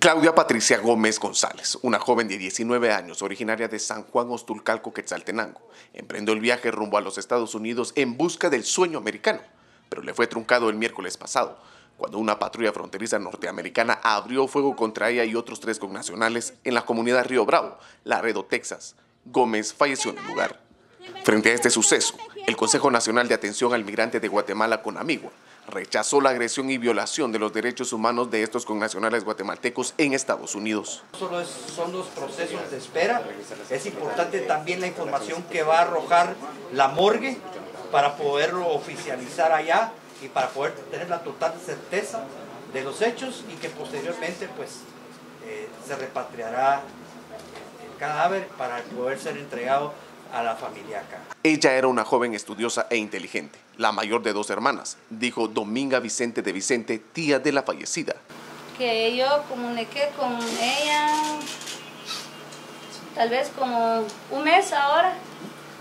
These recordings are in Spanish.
Claudia Patricia Gómez González, una joven de 19 años, originaria de San Juan Ostulcalco, Quetzaltenango, emprendió el viaje rumbo a los Estados Unidos en busca del sueño americano, pero le fue truncado el miércoles pasado, cuando una patrulla fronteriza norteamericana abrió fuego contra ella y otros tres connacionales en la comunidad Río Bravo, Laredo, Texas. Gómez falleció en el lugar. Frente a este suceso, el Consejo Nacional de Atención al Migrante de Guatemala, CONAMIGUA, rechazó la agresión y violación de los derechos humanos de estos connacionales guatemaltecos en Estados Unidos. Solo son los procesos de espera, es importante también la información que va a arrojar la morgue para poderlo oficializar allá y para poder tener la total certeza de los hechos y que posteriormente pues eh, se repatriará el cadáver para poder ser entregado a la familia acá. Ella era una joven estudiosa e inteligente, la mayor de dos hermanas, dijo Dominga Vicente de Vicente, tía de la fallecida. Que yo comuniqué con ella tal vez como un mes ahora.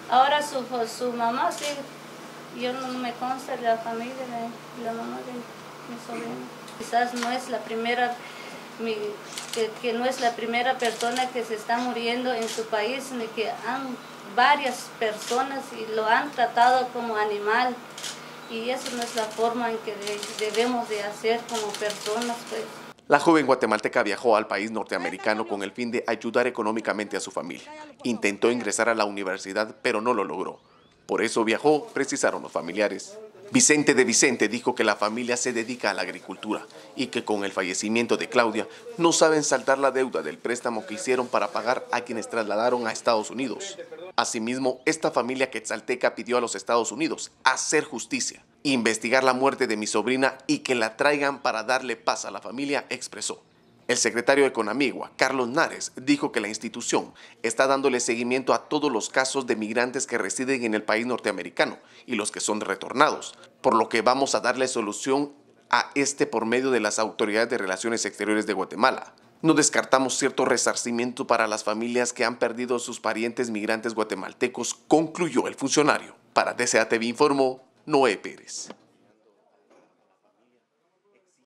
Ahora su, su mamá, sí, yo no me consta de la familia de la mamá de mi sobrino. Quizás no es la primera que, no es la primera persona que se está muriendo en su país, ni que han varias personas y lo han tratado como animal y eso no es la forma en que debemos de hacer como personas. Pues. La joven guatemalteca viajó al país norteamericano con el fin de ayudar económicamente a su familia. Intentó ingresar a la universidad, pero no lo logró. Por eso viajó, precisaron los familiares. Vicente de Vicente dijo que la familia se dedica a la agricultura y que con el fallecimiento de Claudia no saben saltar la deuda del préstamo que hicieron para pagar a quienes trasladaron a Estados Unidos. Asimismo, esta familia quetzalteca pidió a los Estados Unidos hacer justicia, investigar la muerte de mi sobrina y que la traigan para darle paz a la familia, expresó. El secretario de Conamigua, Carlos Nares, dijo que la institución está dándole seguimiento a todos los casos de migrantes que residen en el país norteamericano y los que son retornados, por lo que vamos a darle solución a este por medio de las autoridades de Relaciones Exteriores de Guatemala. No descartamos cierto resarcimiento para las familias que han perdido a sus parientes migrantes guatemaltecos, concluyó el funcionario. Para DCATV informó Noé Pérez.